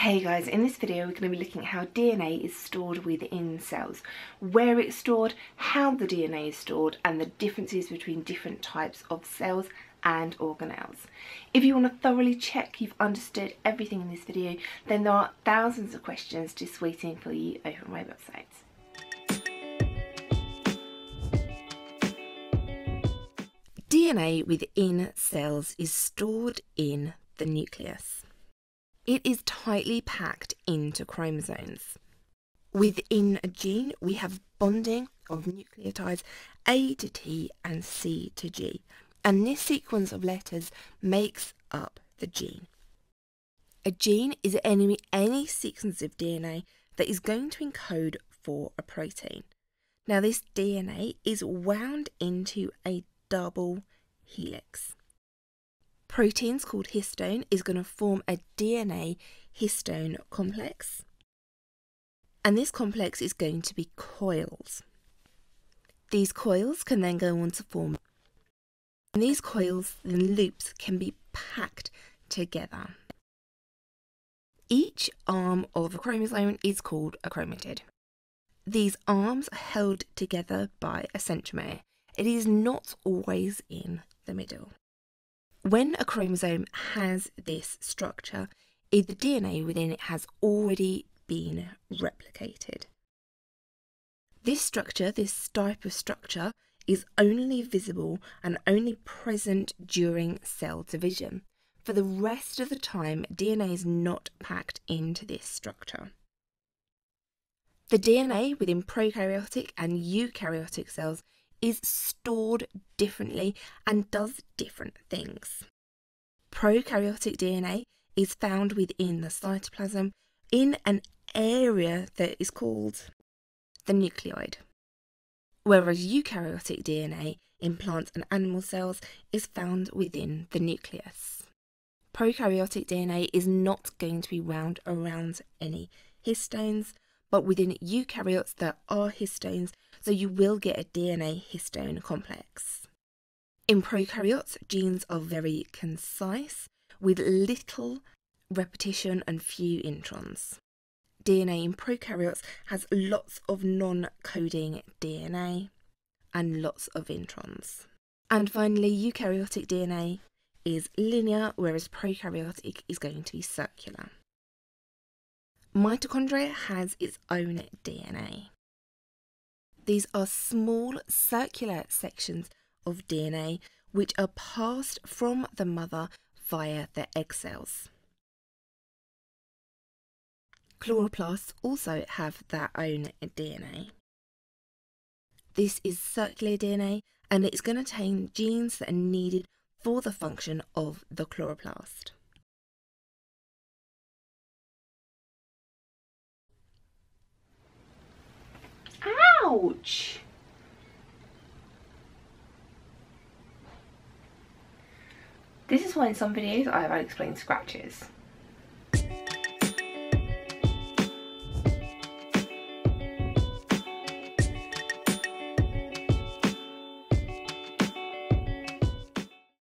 Hey guys, in this video we're going to be looking at how DNA is stored within cells, where it's stored, how the DNA is stored and the differences between different types of cells and organelles. If you want to thoroughly check you've understood everything in this video, then there are thousands of questions just waiting for you over on my website. DNA within cells is stored in the nucleus. It is tightly packed into chromosomes. Within a gene, we have bonding of nucleotides A to T and C to G, and this sequence of letters makes up the gene. A gene is any, any sequence of DNA that is going to encode for a protein. Now, this DNA is wound into a double helix proteins called histone is going to form a DNA histone complex. And this complex is going to be coils. These coils can then go on to form. And these coils and loops can be packed together. Each arm of a chromosome is called a chromatid. These arms are held together by a centromere. It is not always in the middle. When a chromosome has this structure, the DNA within it has already been replicated. This structure, this type of structure, is only visible and only present during cell division. For the rest of the time, DNA is not packed into this structure. The DNA within prokaryotic and eukaryotic cells is stored differently and does different things. Prokaryotic DNA is found within the cytoplasm in an area that is called the nucleoid, whereas eukaryotic DNA in plants and animal cells is found within the nucleus. Prokaryotic DNA is not going to be wound around any histones, but within eukaryotes there are histones so you will get a DNA histone complex. In prokaryotes, genes are very concise with little repetition and few introns. DNA in prokaryotes has lots of non coding DNA and lots of introns. And finally, eukaryotic DNA is linear, whereas prokaryotic is going to be circular. Mitochondria has its own DNA. These are small circular sections of DNA which are passed from the mother via the egg cells. Chloroplasts also have their own DNA. This is circular DNA and it's going to contain genes that are needed for the function of the chloroplast. Ouch! This is why in some videos I have explained scratches.